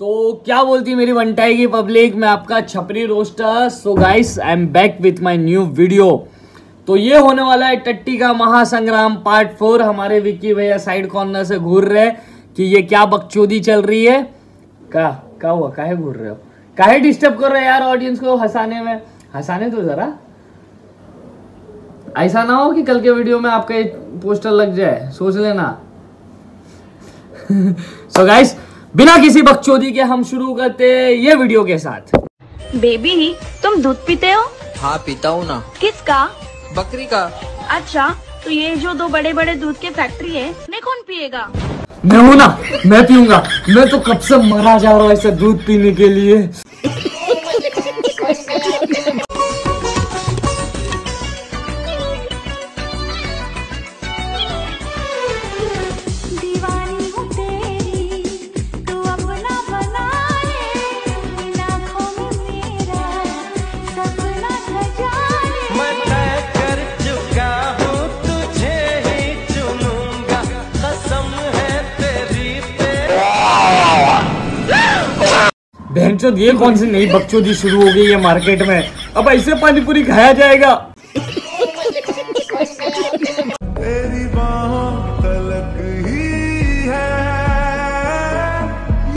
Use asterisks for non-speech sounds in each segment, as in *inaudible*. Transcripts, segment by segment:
तो क्या बोलती है मेरी वनटाई की पब्लिक? मैं आपका छपरी roaster. So guys I am back with my new video तो ये होने वाला है टट्टी का महासंग्राम पार्ट फोर हमारे विक्की भैया साइड कॉर्नर से घूर रहे कि ये क्या बकचोदी चल रही है। का क्या हुआ? काहे घूर रहे हो? काहे डिस्टर्ब कर रहे हो यार ऑडियंस को हंसाने में? हंसाने तो जरा। ऐसा ना हो कि कल के वीडियो में आपका पोस्टर लग जाए। सोच लेना। *laughs* सो गाइस बिना किसी बकचोदी के हम शुरू करते ये वीडियो के साथ। बेबी तुम दूध पीते हो? हाँ पीता हूँ ना। किसका? बकरी का। अच्छा तो ये जो दो बड़े बड़े दूध के फैक्ट्री है मैं कौन पिएगा? मैं हूँ ना मैं पीऊँगा। मैं तो कब से मरा जा रहा हूँ ऐसे दूध पीने के लिए। बहन ये कौन सी नई बकचोदी शुरू हो गई है मार्केट में? अब ऐसे पानी पूरी खाया जाएगा।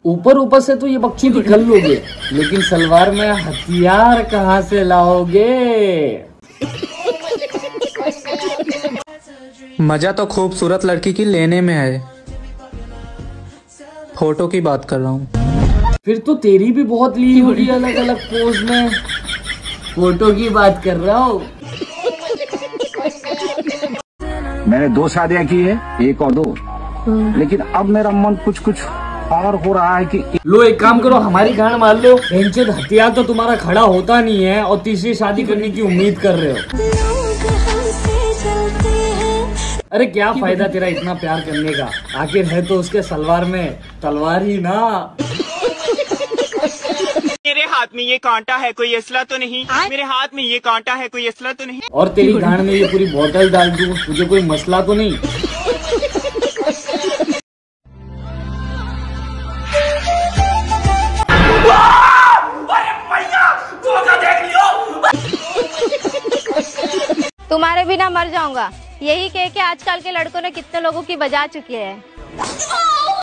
ऊपर ऊपर से तो ये बकचोदी कर लोगे लेकिन सलवार में हथियार कहाँ से लाओगे? मज़ा तो खूबसूरत लड़की की लेने में है। फ़ोटो की बात कर रहा हूँ। फिर तो तेरी भी बहुत ली होगी अलग अलग पोज में। फ़ोटो की बात कर रहा हूँ। मैंने दो शादियाँ की है एक और दो। लेकिन अब मेरा मन कुछ कुछ और हो रहा है कि लो एक काम करो हमारी गांड मार लो। बहनचोद हथियार तो तुम्हारा खड़ा होता नहीं है और तीसरी शादी करने की उम्मीद कर रहे हो। अरे क्या फ़ायदा तेरा इतना प्यार करने का? आखिर है तो उसके सलवार में तलवार ही ना। हाथ में ये कांटा है कोई असला तो नहीं? मेरे हाथ में ये कांटा है कोई असला तो नहीं? और तेरी गांड में ये पूरी बोतल डाल दूँ तुझे कोई मसला तो नहीं? तुम्हारे बिना मर जाऊँगा। यही कह के आजकल के लड़कों ने कितने लोगों की बजा चुकी हैं।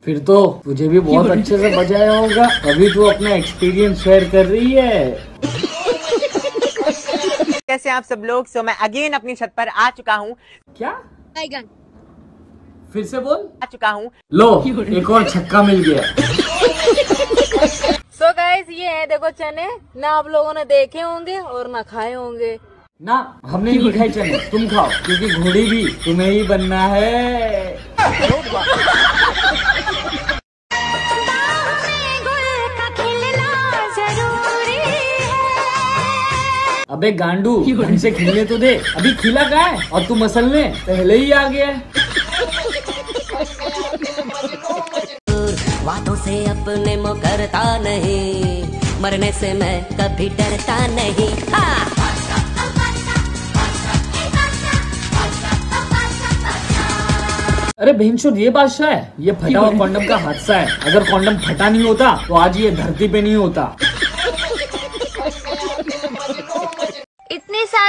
फिर तो तुझे भी बहुत अच्छे से बजाया होगा। अभी तू अपना एक्सपीरियंस शेयर कर रही है। कैसे आप सब लोग? सो मैं अगेन अपनी छत पर आ चुका हूँ। क्या? फिर से बोल। आ चुका हूँ। लो एक और छक्का मिल गया। सो so गाइस ये है देखो चने। ना आप लोगों ने देखे होंगे और ना खाए होंगे। ना हमने नहीं खाई चने। तुम खाओ क्योंकि घोड़ी भी तुम्हें ही बनना है। अबे गांडू ढंग से खिलने तो दे। अभी खिला का है? और तू मसलने? पहले ही आ गया वादों से अपने मुकरता नहीं। मरने से मैं कभी डरता नहीं। हाँ! अरे बहनचोद ये बादशाह है। ये फटा हुआ कॉन्डम का हादसा है। अगर कॉन्डम फटा नहीं होता तो आज ये धरती पे नहीं होता।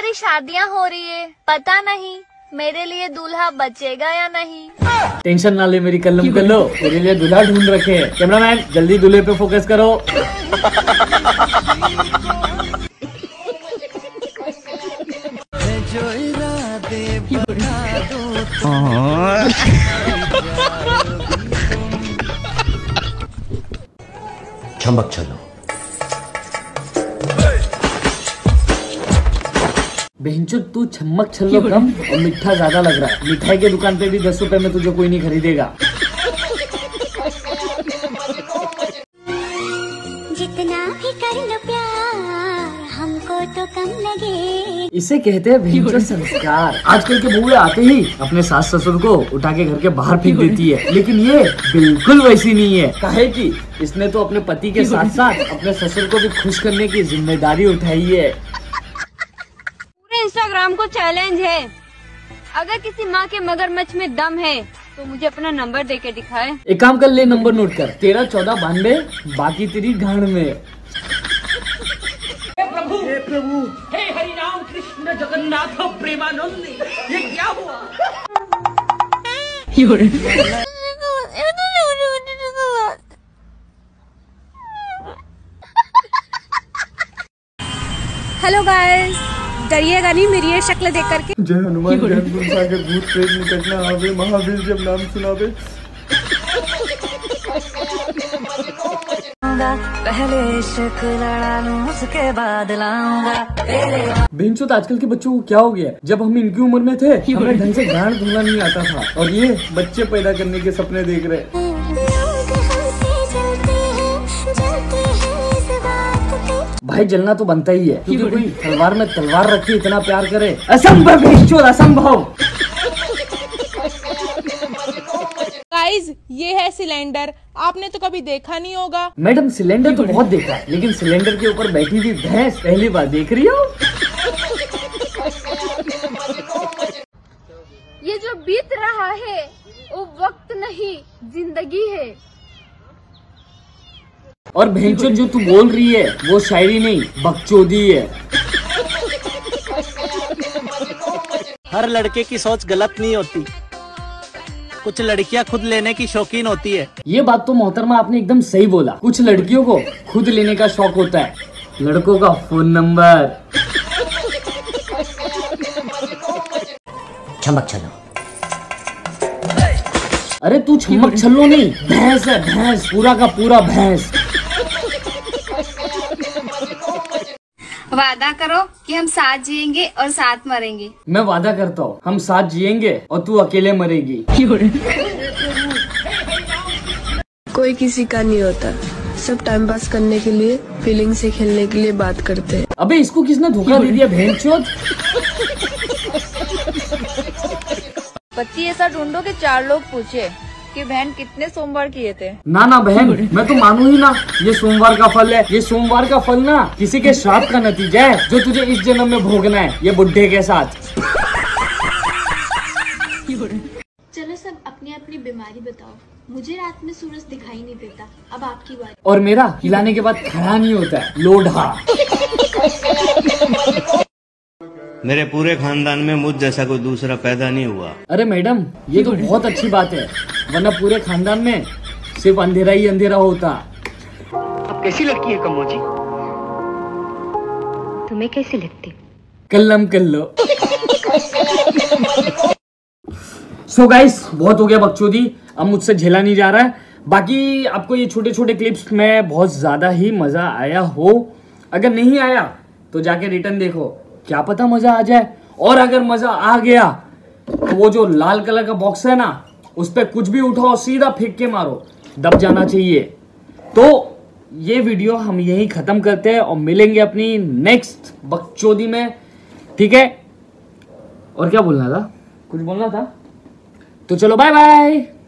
सारी शादियाँ हो रही है। पता नहीं मेरे लिए दूल्हा बचेगा या नहीं। टेंशन ना ले मेरी कलम कर लो तेरे लिए दूल्हा ढूंढ रखे हैं। कैमरामैन जल्दी दूल्हे पे फोकस करो। जो इरादे बना दूँ चमक चलो। बहनचोद तू छम्मक छल्लो कम और मिठा ज़्यादा लग रहा। है मिठाई के दुकान पे भी दस रुपए में तुझे कोई नहीं खरीदेगा। जितना भी कर लो प्यार हमको तो कम लगे। इसे कहते हैं भयंकर संस्कार। आजकल के बहुए आते ही अपने सास ससुर को उठा के घर के बाहर फेंक देती है। लेकिन ये बिल्कुल वैसी नहीं है। काहे कि इसने तो अपने पति के साथ साथ अपने ससुर को भी खुश करने की ज़िम्मेदारी उठाई है। पूरे इंस्टाग्राम को चैलेंज है। अगर किसी माँ के मगरमच्छ में दम है तो मुझे अपना नंबर दे के दिखाए। एक काम कर ले नंबर नोट कर। तेरह चौदह बानवे बाकी तेरी गांड में। प्रभु! प्रभु! जगन्नाथ प्रेमान क्या हुआ? हेलो गाइस डरिएगा नहीं मेरी ये शक्ल देख करके। जय हनुमान गुण सागर भूत प्रेत निकट न आवे महावीर जब नाम सुनावे। पहले इश्क लड़ा लूँ उसके बाद लाऊँगा। तो आजकल के बच्चों को क्या हो गया? जब हम इनकी उम्र में थे हमें ढंग से गांड धुलना नहीं आता था। और ये बच्चे पैदा करने के सपने देख रहे। भाई जलना तो बनता ही है क्योंकि कोई तलवार में तलवार रख के इतना प्यार करे। असंभव असंभव। गाइस ये है सिलेंडर। आपने तो कभी देखा नहीं होगा। मैडम सिलेंडर तो बहुत देखा है लेकिन सिलेंडर के ऊपर बैठी हुई भैंस पहली बार देख रही हो? ये जो बीत रहा है वो वक्त नहीं ज़िंदगी है। और भैंचो जो तू बोल रही है वो शायरी नहीं बकचोदी है। हर लड़के की सोच गलत नहीं होती। कुछ लड़कियाँ खुद लेने की शौकीन होती है। ये बात तो मोहतरमा आपने एकदम सही बोला। कुछ लड़कियों को खुद लेने का शौक होता है। लड़कों का फ़ोन नंबर। चमक चलो अरे तू छमक छल्लो नहीं भैंस है भैंस पूरा का पूरा भैंस। वादा करो कि हम साथ जिएँगे और साथ मरेंगे। मैं वादा करता हूँ हम साथ जिएँगे और तू अकेले मरेगी। कोई किसी का नहीं होता। सब टाइम पास करने के लिए फीलिंग से खेलने के लिए बात करते हैं। अबे इसको किसने धोखा दे दिया बहन पति ऐसा ढूंढो कि चार लोग पूछे। कि बहन कितने सोमवार किए थे? ना ना बहन मैं तो मानू ही ना। ये सोमवार का फल है। ये सोमवार का फल ना किसी के श्राप का नतीजा है जो तुझे इस जन्म में भोगना है ये बुढ़े के साथ। चलो सब अपनी अपनी बीमारी बताओ। मुझे रात में सूरज दिखाई नहीं देता। अब आपकी बारी। और मेरा हिलाने के बाद खड़ा नहीं होता है। लोढ़ा। मेरे पूरे खानदान में मुझ जैसा कोई दूसरा पैदा नहीं हुआ। अरे मैडम ये तो बहुत अच्छी बात है वरना पूरे खानदान में सिर्फ़ अंधेरा ही अंधेरा होता। अब कैसी लड़की है कमो जी तुम्हें कैसी लगती? कल्लम कल्लो। सो गाइस बहुत हो गया बकचोदी अब मुझसे झेला नहीं जा रहा है। बाकी आपको ये छोटे छोटे क्लिप्स में बहुत ज़्यादा ही मज़ा आया हो। अगर नहीं आया तो जाके रिटर्न देखो। क्या पता मज़ा आ जाए? और अगर मज़ा आ गया तो वो जो लाल कलर का बॉक्स है ना उस पर कुछ भी उठाओ सीधा फेंक के मारो। दब जाना चाहिए। तो ये वीडियो हम यही ख़त्म करते हैं और मिलेंगे अपनी नेक्स्ट बकचोदी में। ठीक है? और क्या बोलना था? कुछ बोलना था? तो चलो बाय बाय